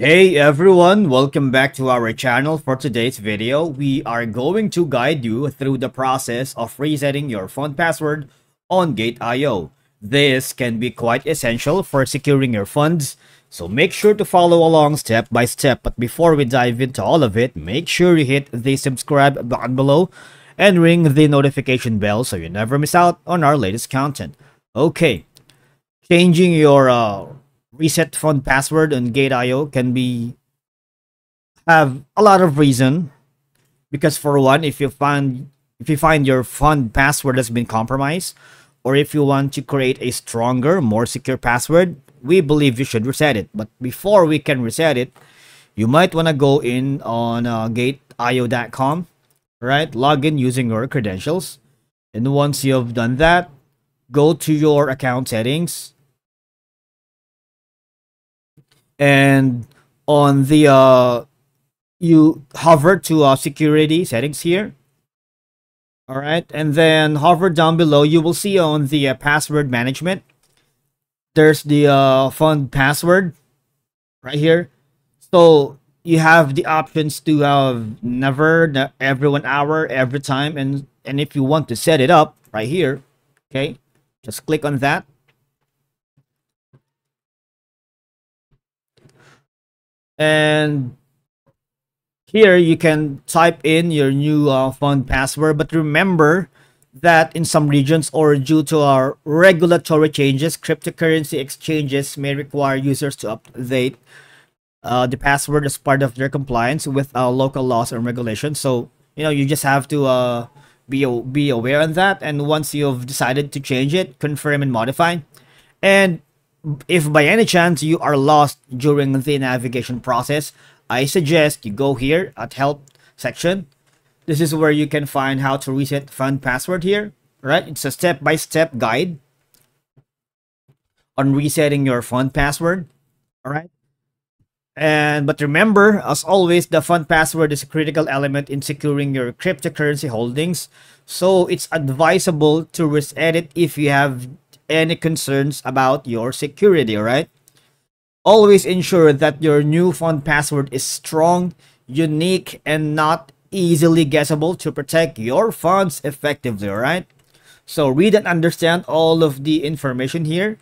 Hey everyone, welcome back to our channel. For today's video, we are going to guide you through the process of resetting your fund password on Gate.io. This can be quite essential for securing your funds, so make sure to follow along step by step. But before we dive into all of it, make sure you hit the subscribe button below and ring the notification bell so you never miss out on our latest content. Okay, changing your uh, reset fund password on Gate.io can be have a lot of reason because for one if you find if you find your fund password has been compromised or if you want to create a stronger more secure password we believe you should reset it. But before we can reset it you might want to go in on uh, gateio.com right? Log in using your credentials. And once you've done that go to your account settings and on the uh you hover to uh, security settings here. All right. And then hover down below. You will see on the uh, password management. There's the uh fund password right here. So you have the options to have never every one hour every time. And and if you want to set it up right here okay just click on that and here you can type in your new uh, fund password but remember that in some regions or due to our regulatory changes cryptocurrency exchanges may require users to update uh, the password as part of their compliance with uh, local laws and regulations. So you know you just have to uh, be be aware of that. And once you've decided to change it confirm and modify. And if by any chance you are lost during the navigation process, I suggest you go here at help section. This is where you can find how to reset fund password here, right? It's a step-by-step -step guide on resetting your fund password, all right? And but remember, as always, the fund password is a critical element in securing your cryptocurrency holdings. So it's advisable to reset it if you have any concerns about your security, right? Always ensure that your new fund password is strong, unique, and not easily guessable to protect your funds effectively, right? So read and understand all of the information here.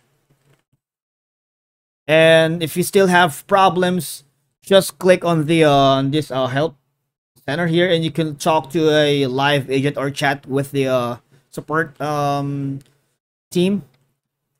And if you still have problems, just click on the uh, on this uh, help center here and you can talk to a live agent or chat with the uh, support um, team